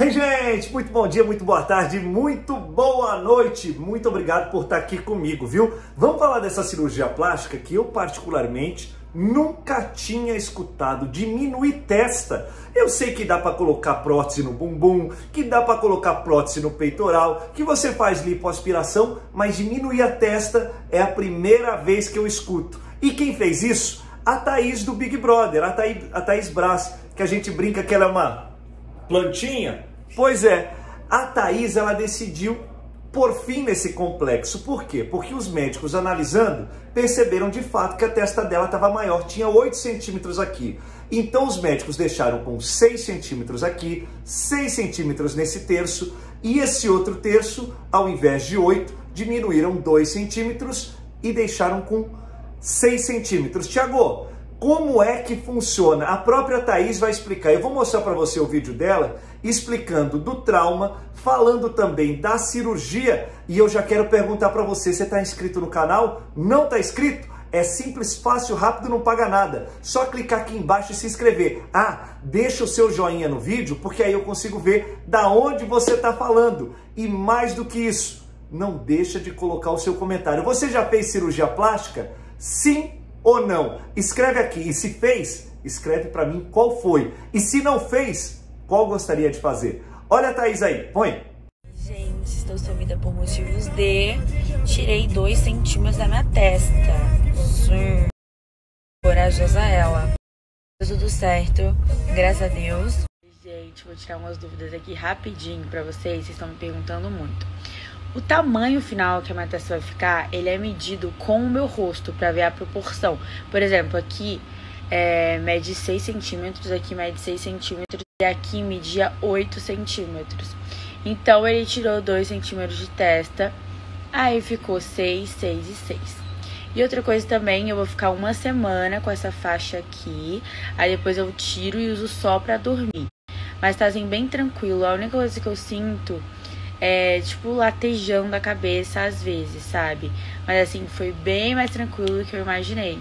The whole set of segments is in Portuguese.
Hey, gente, muito bom dia, muito boa tarde, muito boa noite. Muito obrigado por estar aqui comigo, viu? Vamos falar dessa cirurgia plástica que eu particularmente nunca tinha escutado diminuir testa. Eu sei que dá para colocar prótese no bumbum, que dá para colocar prótese no peitoral, que você faz lipoaspiração, mas diminuir a testa é a primeira vez que eu escuto. E quem fez isso? A Thaís do Big Brother, a Thaís, a Thaís Brás, que a gente brinca que ela é uma plantinha? Pois é, a Thaís ela decidiu por fim nesse complexo. Por quê? Porque os médicos analisando perceberam de fato que a testa dela estava maior, tinha 8 centímetros aqui. Então os médicos deixaram com 6 centímetros aqui, 6 centímetros nesse terço, e esse outro terço, ao invés de 8, diminuíram 2 centímetros e deixaram com 6 centímetros. Tiago, como é que funciona? A própria Thaís vai explicar. Eu vou mostrar para você o vídeo dela explicando do trauma, falando também da cirurgia. E eu já quero perguntar para você: você está inscrito no canal? Não está inscrito? É simples, fácil, rápido, não paga nada. Só clicar aqui embaixo e se inscrever. Ah, deixa o seu joinha no vídeo, porque aí eu consigo ver da onde você está falando. E mais do que isso, não deixa de colocar o seu comentário. Você já fez cirurgia plástica? Sim ou não? Escreve aqui. E se fez, escreve para mim qual foi. E se não fez, qual gostaria de fazer? Olha a Thaís aí, põe. Gente, estou sumida por motivos de... Tirei dois centímetros da minha testa. Sim. Corajosa ela. Tudo certo, graças a Deus. Gente, vou tirar umas dúvidas aqui rapidinho pra vocês. Vocês estão me perguntando muito. O tamanho final que a minha testa vai ficar, ele é medido com o meu rosto para ver a proporção. Por exemplo, aqui é, mede 6 centímetros, aqui mede 6 centímetros e aqui media 8 centímetros. Então ele tirou 2 centímetros de testa, aí ficou 6, 6 e 6. E outra coisa também, eu vou ficar uma semana com essa faixa aqui, aí depois eu tiro e uso só pra dormir. Mas tá assim bem tranquilo, a única coisa que eu sinto é, tipo, latejando a cabeça às vezes, sabe? Mas assim, foi bem mais tranquilo do que eu imaginei.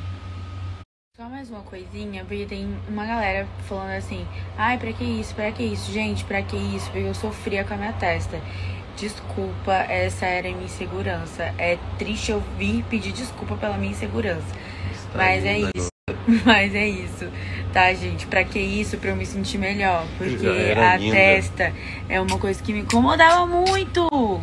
Só mais uma coisinha, porque tem uma galera falando assim, ai, pra que isso, pra que isso? Gente, pra que isso? Porque eu sofria com a minha testa. Desculpa, essa era a minha insegurança. É triste eu vir pedir desculpa pela minha insegurança. Mas é isso. Mas é isso, tá, gente? Pra que isso? Pra eu me sentir melhor. Porque a testa é uma coisa que me incomodava muito.